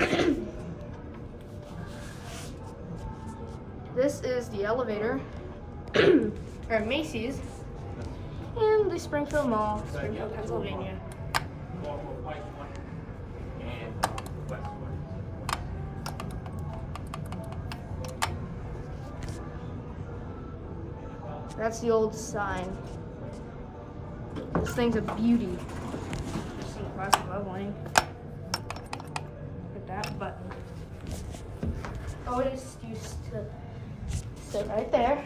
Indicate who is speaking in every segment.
Speaker 1: this is the elevator at Macy's in the Springfield Mall, Springfield, Pennsylvania. That's the old sign. This thing's a beauty. Just some classic leveling. That button. Oh, it is used to sit right there.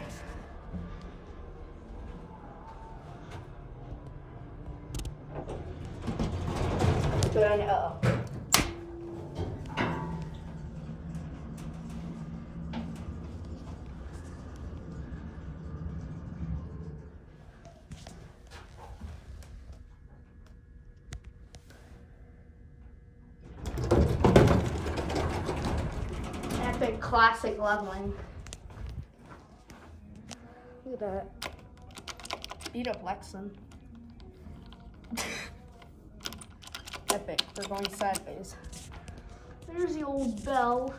Speaker 1: But I know. Epic classic leveling. Look at that. Beat up Lexan. Epic. We're going sideways. There's the old bell.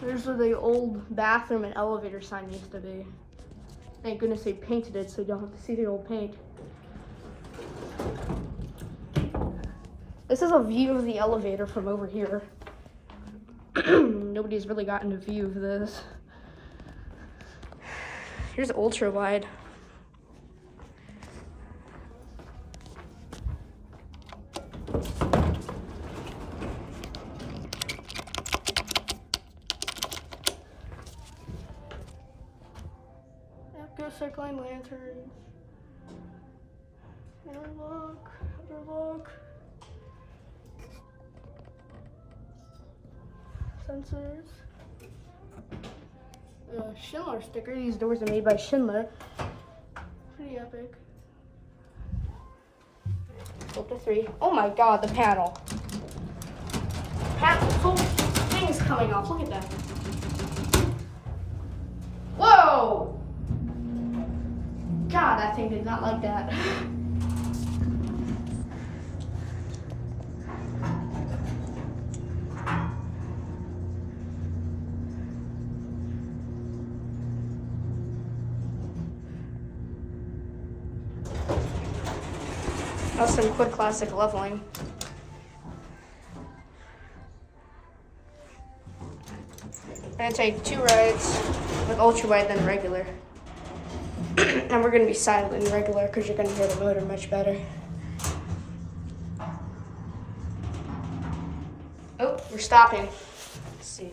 Speaker 1: There's where the old bathroom and elevator sign used to be. Thank goodness they painted it so you don't have to see the old paint. This is a view of the elevator from over here. Nobody's really gotten a view of this. Here's ultra wide. Go lanterns. Outer look. Sensors. Uh, Schindler sticker. These doors are made by Schindler. Pretty epic. Filter three. Oh my god, the panel. Panel, whole thing is coming off. Look at that. Whoa! God, that thing did not like that. some quick classic leveling. I'm gonna take two rides with ultra wide than regular. and we're gonna be silent in regular because you're gonna hear the motor much better. Oh, we're stopping. Let's see.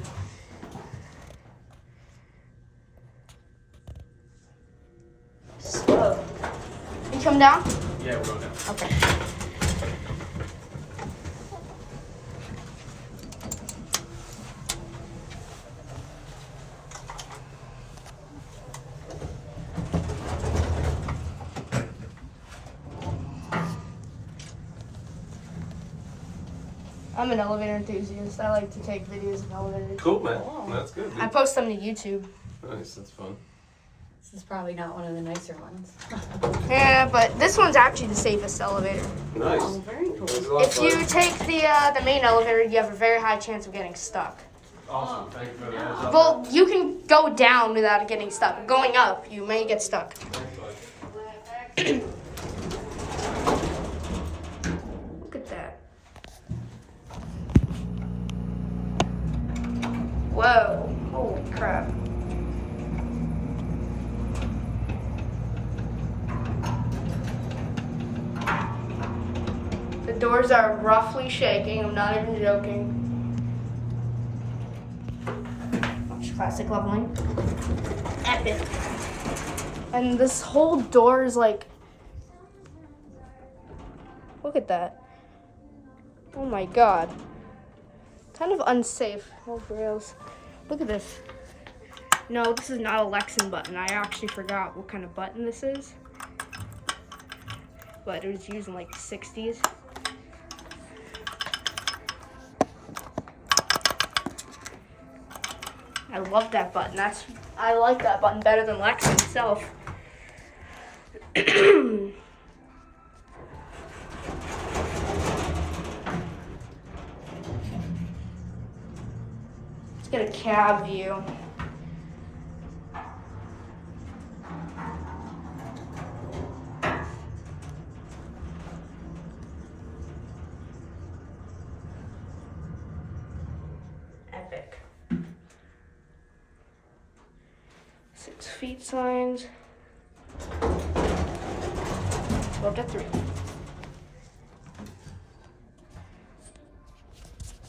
Speaker 1: Slow. You come down?
Speaker 2: Yeah, we're going down.
Speaker 1: Okay. I'm an elevator enthusiast. I like to take videos of elevators.
Speaker 2: Cool, man. That's good.
Speaker 1: I post them to YouTube.
Speaker 2: Nice. That's fun.
Speaker 3: This is probably not one of the nicer ones.
Speaker 1: Yeah, but this one's actually the safest elevator.
Speaker 2: Nice.
Speaker 3: Oh, very cool.
Speaker 2: It was a lot of
Speaker 1: If you take the uh, the main elevator, you have a very high chance of getting stuck.
Speaker 2: Awesome. Thank you for the heads up.
Speaker 1: Well, you can go down without getting stuck. Going up, you may get stuck.
Speaker 2: Thanks, bud.
Speaker 1: Look at that. Whoa. Holy crap. Are roughly shaking. I'm not even joking. Classic leveling. Epic. And this whole door is like Look at that. Oh my god. Kind of unsafe. Oh, rails. Look at this. No, this is not a Lexan button. I actually forgot what kind of button this is. But it was used in like the 60s. I love that button. That's I like that button better than Lex himself. Let's get a cab view. Epic. Feet signs. Twelve to three.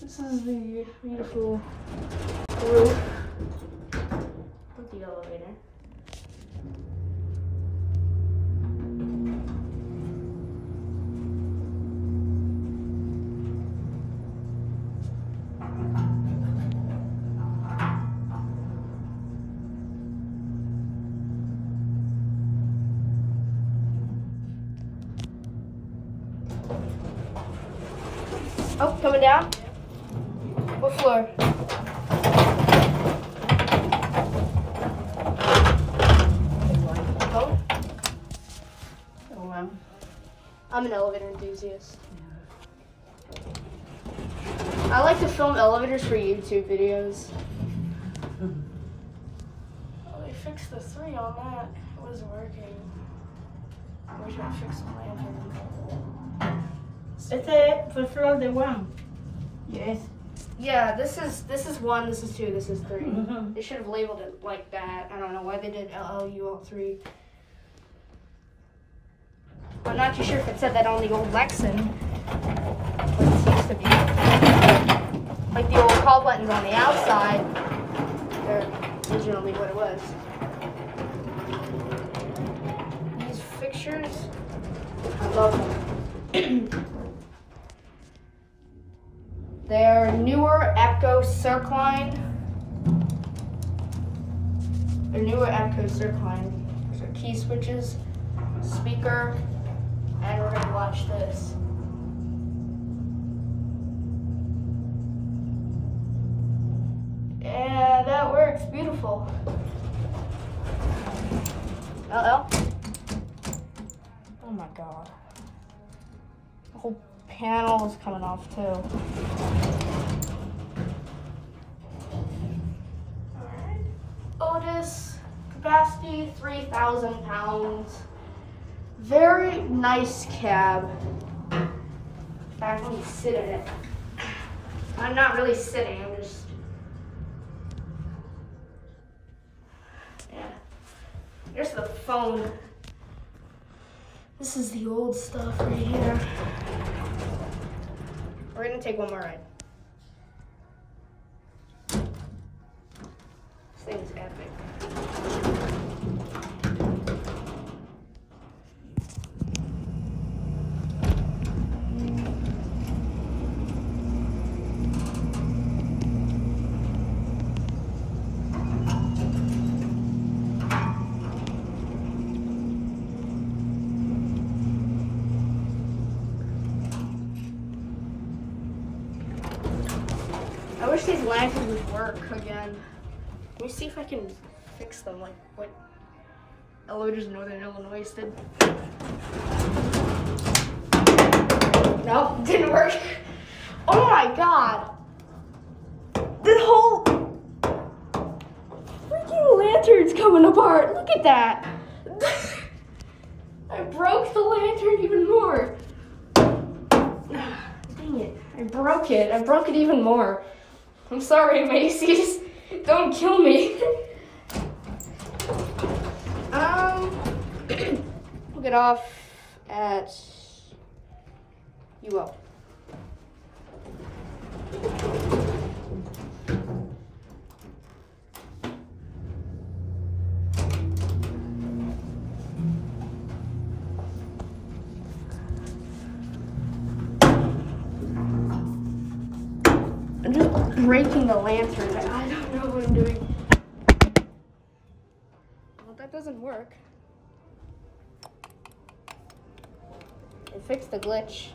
Speaker 1: This is the beautiful roof of the elevator. Coming down. What floor? Oh,
Speaker 3: Oh,
Speaker 1: I'm an elevator enthusiast. I like to film elevators for YouTube videos. Oh, they fixed the three on that. It wasn't working. We should fix the lantern.
Speaker 4: It's a floor the one. Yes.
Speaker 1: Yeah, this is this is one, this is two, this is 3
Speaker 4: Mhm.
Speaker 1: They should have labeled it like that. I don't know why they did LLU three. I'm not too sure if it said that on the old Lexan. But it seems to be. Like the old call buttons on the outside. They're originally what it was. These fixtures, I love them. They're newer Epco Circline. They're newer Epco Circline. These are key switches, speaker, and we're gonna watch this. Yeah, that works. Beautiful. LL. Oh my god. Panel is coming off too. Alright. Otis, capacity 3,000 pounds. Very nice cab. Let me sit in it. I'm not really sitting, I'm just. Yeah. Here's the phone. This is the old stuff right here. We're gonna take one more ride. This thing's epic. I wish these lanterns would work again. Let me see if I can fix them like what elevators in Northern Illinois did. Nope, didn't work. Oh my god. The whole freaking lantern's coming apart. Look at that. I broke the lantern even more. Dang it. I broke it. I broke it even more. I'm sorry, Macy's. Don't kill me. um, we'll get off at UO. Breaking the lantern. I don't know what I'm doing. Well, that doesn't work. It fixed the glitch.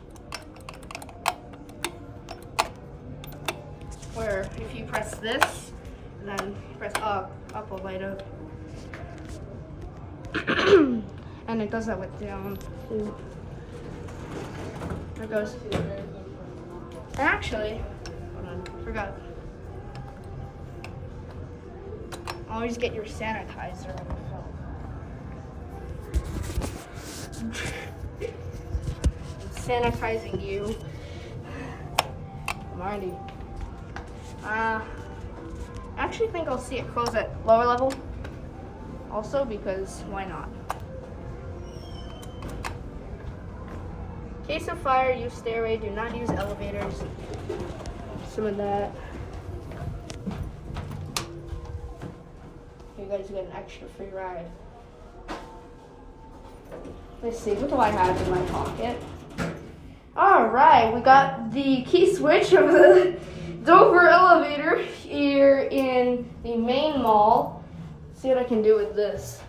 Speaker 1: Where if you press this, and then press up, up will light up. and it does that with down too. There um, it goes. Actually, forgot. Always get your sanitizer on the phone. Sanitizing you. Marty. Uh, I actually think I'll see it close at lower level. Also because why not? Case of fire, use stairway, do not use elevators. Some of that. You guys get an extra free ride. Let's see, what do I have in my pocket? All right, we got the key switch of the Dover elevator here in the main mall. Let's see what I can do with this.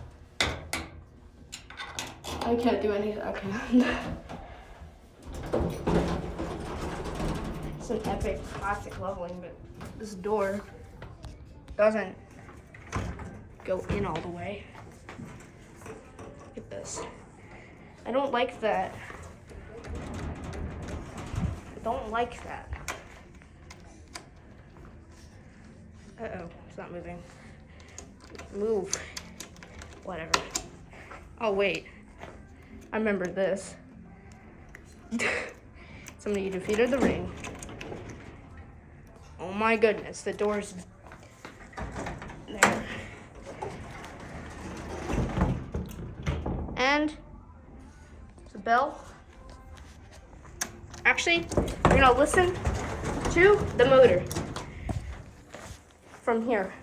Speaker 1: I can't do anything. Okay. it's an epic classic leveling, but this door doesn't go in all the way. Look at this. I don't like that. I don't like that. Uh-oh, it's not moving. Move. Whatever. Oh, wait. I remember this. Somebody defeated the ring. Oh my goodness, the door's there. And the bell. Actually, we're gonna listen to the motor from here.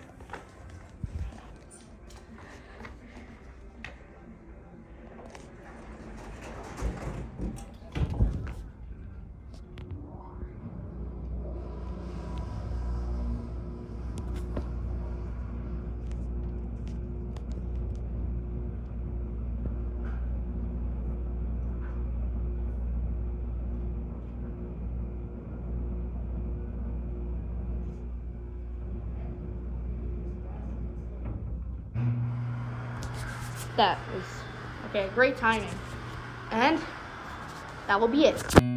Speaker 1: That was okay, great timing. And that will be it.